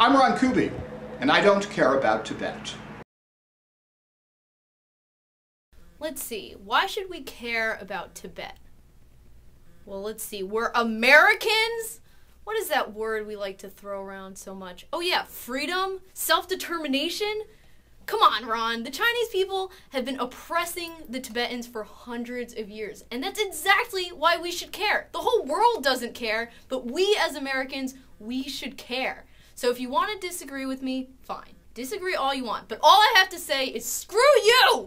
I'm Ron Kuby, and I don't care about Tibet. Let's see. Why should we care about Tibet? Well, let's see. We're Americans? What is that word we like to throw around so much? Oh, yeah, freedom? Self determination? Come on, Ron. The Chinese people have been oppressing the Tibetans for hundreds of years. And that's exactly why we should care. The whole world doesn't care, but we as Americans, we should care. So if you want to disagree with me, fine. Disagree all you want. But all I have to say is screw you!